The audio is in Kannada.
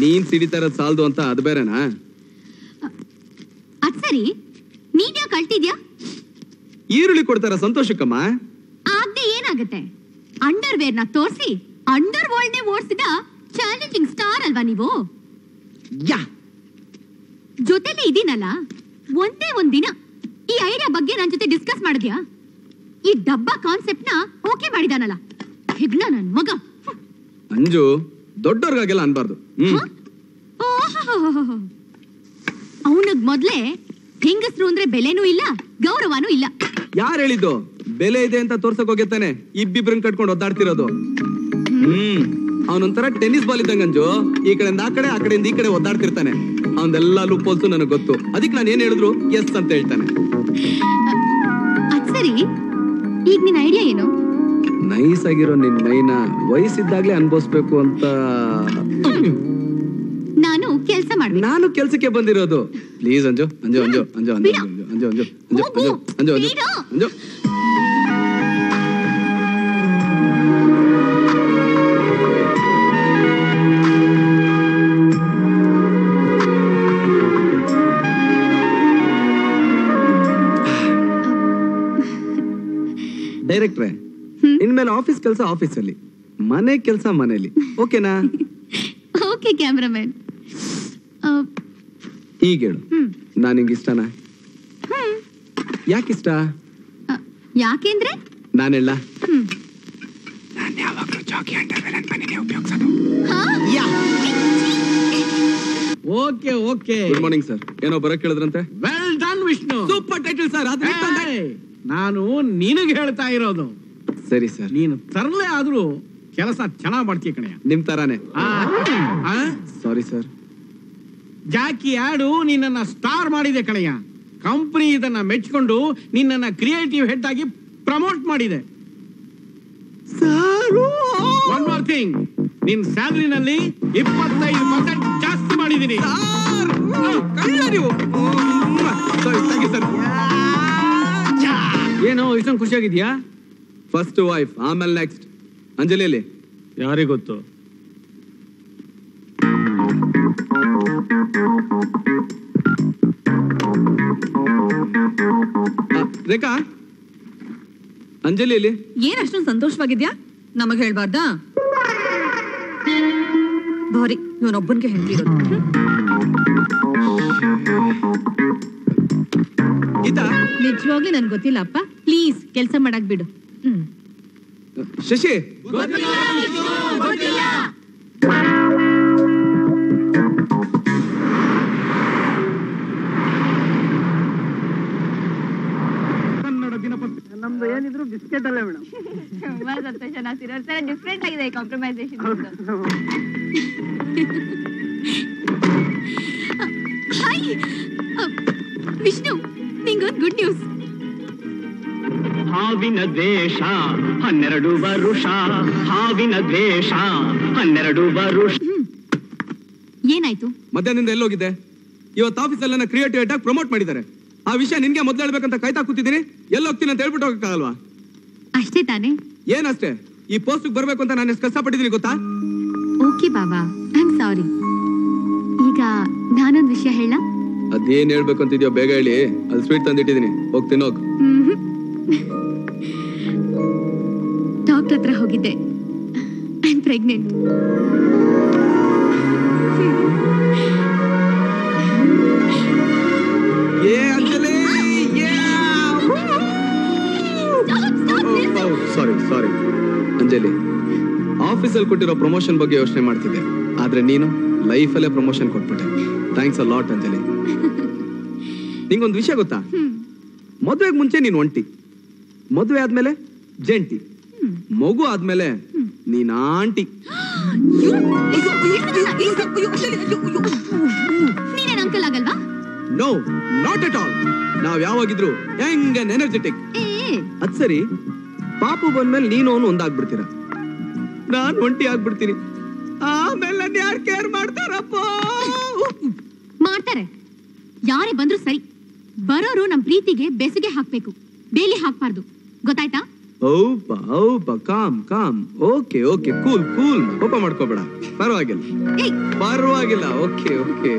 ನೀನ್ ಸಿಡಿತಾರ ಸಾಲ್ದು ಅಂತ ಅದ್ ಬೇರೆನಾ? ಅದ್ ಸರಿ. ನೀನ್ ಯಾಕೆ ಅಳ್ತಿದ್ಯಾ? ಈರುಳ್ಳಿ ಕೊಡ್ತಾರ ಸಂತೋಷಕ್ಕಮ್ಮ. ಆಗ್ದೆ ಏನಾಗತ್ತೆ? ಅಂಡರ್ ವೇರ್ನ ತೋರಿಸಿ ಅಂಡರ್ ವರ್ಲ್ಡ್ ನೇ ಓಡಿಸಿದ ಚಾಲೆಂಜಿಂಗ್ ಸ್ಟಾರ್ ಅಲ್ವಾ ನೀವು? ಯಾ. ಜೊತೆಲಿ ಇದೀನಲ್ಲ ಒಂದೇ ಒಂದ್ ದಿನ ಈ ಐಡಿಯಾ ಬಗ್ಗೆ ನನ್ ಜೊತೆ ಡಿಸ್ಕಸ್ ಮಾಡಿದ್ಯಾ? ಈ ಡಬ್ಬಾ ಕಾನ್ಸೆಪ್ಟ್ನ ಓಕೆ ಮಾಡಿದಾನಲ್ಲ. ಹೆಗ್ನ ನನ್ ಮಗ. ಅಂಜು ದೊಡ್ಡವ್ರಿಗಾಗೆಲ್ಲ ಅನ್ಬಾರ್ದು. ಅವನಿಗ್ ಮೊದ್ಲೇ ಹೆಂಗಸ್ರು ಅಂದ್ರೆ ಬೆಲೆನೂ ಇಲ್ಲ ಗೌರವನೂ ಇಲ್ಲ. ಯಾರು ಹೇಳಿದ್ದು? ಬೆಲೆ ಇದೆ ಅಂತ ತೋರ್ಸಕ್ ಹೋಗಿರ್ತಾನೆ ಇಬ್ಬಿಬ್ರನ್ ಕಟ್ಕೊಂಡು ಒದ್ದಾಡ್ತಿರೋದು. ಹ್ಮ್. ಅವನೊಂಥರ ಟೆನ್ನಿಸ್ ಬಾಲ್ ಇದ್ದಂಗ ಅಂಜು. ಈ ಕಡೆಯಿಂದ ಆ ಕಡೆ ಆ ಕಡೆಯಿಂದ ಈ ಕಡೆ ಒದ್ದಾಡ್ತಿರ್ತಾನೆ. ಅವನ್ದೆಲ್ಲ ಲುಪ್ಪೋಸು ನನಗೆ ಗೊತ್ತು. ಅದಕ್ಕೆ ನಾನು ಏನ್ ಹೇಳಿದ್ರು? ಎಸ್ ಅಂತ ಹೇಳ್ತಾನೆ. ಸರಿ. ಈಗ ನಿನ್ನ ಐಡಿಯಾ ಏನು? ನೈಸ್ ಆಗಿರೋ ನಿನ್ ಮೈನ ವಯಸ್ಸಿದ್ದಾಗ್ಲೇ ಅನ್ಭವಿಸ್ಬೇಕು ಅಂತ. ನಾನು ಕೆಲಸ ಮಾಡ್ಬೇಕು. ನಾನು ಕೆಲ್ಸಕ್ಕೆ ಬಂದಿರೋದು. ಪ್ಲೀಸ್ ಅಂಜು ಅಂಜು ಅಂಜು ಅಂಜು ಅಂಜು ಅಂಜು ಅಂಜು ಅಂಜು ಅಂಜು. ಅಂಜು ಅಂಜು ಅಂಜು. ಡೈರೆಕ್ಟ್ರೆ ಇನ್ಮೇಲೆ ಆಫೀಸ್ ಕೆಲಸ ಆಫೀಸಲ್ಲಿ ಮನೆ ಕೆಲಸ ಮನೆಯಲ್ಲಿ ಓಕೆನಾ? ಓಕೆ ಕ್ಯಾಮ್ರಾಮನ್ ಈಗ ಹೇಳು. ಹ್ಮ್. ನಾನು ನಿಂಗೆ ಇಷ್ಟನಾ? ಯಾಕೆ ಯಾಕಿಷ್ಟ? ಅ, ಯಾಕೆಂದ್ರೆ ನಾನು ಹೇಳ. ನಾನು ಯಾವಾಗಲೂ ಜಾಕಿ ಅಂಡರ್ವೇರ್ ಅಂತ ಮನೇನೆ ಉಪಯೋಗಿಸೋದು. ಹಾ? Okay okay. Good morning sir ಏನೋ ಬರಕ್ಕೆ ಹೇಳಿದ್ರಂತೆ? Well done Vishnu. Super title sir ಅದೇ ನಾನು ನಿನಗೆ ಹೇಳ್ತಾ ಇರೋದು. ಸರಿ ಸರ್. ನೀನು ತರಲೇ ಆದ್ರೂ ಕೆಲಸ ಚೆನ್ನಾಗಿ ಮಾಡ್ತೀಯ ಕಣಯ್ಯ. ನಿಮ್ ತರಾನೇ? ಸಾರಿ ಸರ್ ಜಾಕಿ ಆಡು ನಿನ್ನನ್ನ ಸ್ಟಾರ್ ಮಾಡಿದೆ ಕಣೆಯ ಕಂಪನಿ ಇದನ್ನ ಮೆಚ್ಕೊಂಡು ನಿನ್ನನ್ನ ಕ್ರಿಯೇಟಿವ್ ಹೆಡ್ ಆಗಿ ಪ್ರಮೋಟ್ ಮಾಡಿದೆ. ಒನ್ ಮೋರ್ ಥಿಂಗ್ ನಿನ್ ಸ್ಯಾಲರಿನಲ್ಲಿ ಇಪ್ಪತ್ತೈದು ಪರ್ಸೆಂಟ್ ಜಾಸ್ತಿ ಮಾಡಿದೀನಿ. ಏನೋ ಇಷ್ಟೊಂದು ಖುಷಿಯಾಗಿದ್ಯಾ? ಫಸ್ಟ್ ವೈಫ್ ಆಮೇಲೆ ನೆಕ್ಸ್ಟ್ ಅಂಜಲಿಯಲ್ಲಿ ಯಾರಿಗ್ ಗೊತ್ತು? ರೇಖಾ? ಅಂಜಲಿಯಲ್ಲಿ ಏನ್ ಅಷ್ಟೊಂದು ಸಂತೋಷವಾಗಿದ್ಯಾ? ನಮಗ್ ಹೇಳ್ಬಾರ್ದಾ? ಭಾರಿ ಇವನೊಬ್ಬನ್ಗೆ ಹೆಂಡತಿರೋದು ಗೀತಾ? ನಿಜವಾಗ್ಲೂ ನನ್ಗೆ ಗೊತ್ತಿಲ್ಲ ಅಪ್ಪ. ಪ್ಲೀಸ್ ಕೆಲಸ ಮಾಡಕ್ ಬಿಡು. ಶಶಿ. ಕನ್ನಡ ದಿನಪತ್ರಿಕೆ. ನಮ್ದು ಏನಿದ್ರು ಬಿಸ್ಕೆಟ್ ಅಲ್ಲೇ ಮೇಡಮ್ ತುಂಬಾ ಸಂತೋಷ. ನಾವು ಸರ್ ಡಿಫ್ರೆಂಟ್ ಆಗಿದೆ ಕಾಂಪ್ರಮೈಸೇಷನ್ ವಿಷ್ಣು ನಿಂಗೊಂದು ಗುಡ್ ನ್ಯೂಸ್ ಹಾವಿನ ದ್ವೇಷ ಹನ್ನೆರಡು ವರುಷ ಹಾವಿನ ದ್ವೇಷ ಹನ್ನೆರಡು ವರುಷ. ಏನಾಯ್ತು? ಮಧ್ಯಾಹ್ನದಿಂದ ಎಲ್ಲೋಗಿದ್ದೆ. ಇವತ್ತು ಆಫೀಸಲ್ಲಿ ಕ್ರಿಯೇಟಿವ್ ಆಗಿ ಪ್ರಮೋಟ್ ಮಾಡಿದ್ದಾರೆ. ಆ ವಿಷಯ ನಿನ್ಗೆ ಮೊದ್ಲು ಹೇಳ್ಬೇಕಂತ ಕಾಯ್ತಾ ಕೂತಿದ್ದೀನಿ. ಎಲ್ಲೋಗ್ತೀನಿ ಅಂತ ಹೇಳ್ಬಿಟ್ಟು ಹೋಗಕ್ಕಾಗಲ್ವಾ? ಅಷ್ಟೇ ತಾನೇ? ಏನಷ್ಟೇ? ಈ ಪೋಸ್ಟ್ ಬರ್ಬೇಕು ಅಂತ ನಾನು ಎಷ್ಟು ಕಷ್ಟಪಟ್ಟಿದ್ದೀನಿ ಗೊತ್ತಾ? ಓಕೆ ಬಾಬಾ ಐ ಆಮ್ ಸಾರಿ ಈಗ ನಾನೊಂದು ವಿಷಯ ಹೇಳ. ಅದೇನ್ ಹೇಳ್ಬೇಕು ಅಂತಿದ್ಯೋ ಬೇಗ ಹೇಳಿ. ಅಲ್ಲಿ ಸ್ವೀಟ್ ತಂದಿಟ್ಟಿದ್ದೀನಿ. ಹೋಗ್ತೀನಿ ಹೋಗ್. ಡಾಕ್ಟರ್ ಹತ್ರ ಹೋಗಿದ್ದೆ. I am pregnant sorry sorry Anjali ಆಫೀಸಲ್ಲಿ ಕೊಟ್ಟಿರೋ ಪ್ರಮೋಷನ್ ಬಗ್ಗೆ ಯೋಚನೆ ಮಾಡ್ತಿದ್ದೆ. ಆದ್ರೆ ನೀನು ಲೈಫಲ್ಲೇ promotion ಕೊಟ್ಬಿಟ್ಟೆ. Thanks a lot Anjali. ನಿಂಗೊಂದು ವಿಷಯ ಗೊತ್ತಾ? ಮದುವೆಗೆ ಮುಂಚೆ ನೀನು ಒಂಟಿ. ಮದುವೆ ಆದ್ಮೇಲೆ ಜಂಟಿ. ಮಗು ಆದ್ಮೇಲೆ ನೀನ್ ಆಂಟಿ. ನೀನೇನ್ ಅಂಕಲ್ ಆಗಲ್ವಾ? ನೋ ನಾಟ್ ಅಟ್ ಆಲ್ ನಾವ್ ಯಾವಾಗಿದ್ರು ಹೆಂಗ್ ಎನರ್ಜೆಟಿಕ್ ಅದ್ ಸರಿ ಪಾಪು ಬಂದ್ಮೇಲೆ ನೀನು ಅವನು ಒಂದಾಗ್ಬಿಡ್ತೀರ. ನಾನ್ ಒಂಟಿ ಆಗ್ಬಿಡ್ತೀನಿ. ಆಮೇಲೆ ಯಾರು ಕೇರ್ ಮಾಡ್ತಾರಪ್ಪ? ಮಾಡ್ತಾರೆ. ಯಾರೇ ಬಂದ್ರು ಸರಿ. ಬರೋರು ನಮ್ ಪ್ರೀತಿಗೆ ಬೆಸುಗೆ ಹಾಕ್ಬೇಕು. ಬೇಲಿ ಹಾಕ್ಬಾರ್ದು. ಗೊತ್ತಾಯ್ತಾ? ಹೌಪ ಓಪ calm calm. Okay okay cool cool ಕೋಪ ಮಾಡ್ಕೋಬೇಡ. ಪರವಾಗಿಲ್ಲ. ಪರವಾಗಿಲ್ಲ. Okay okay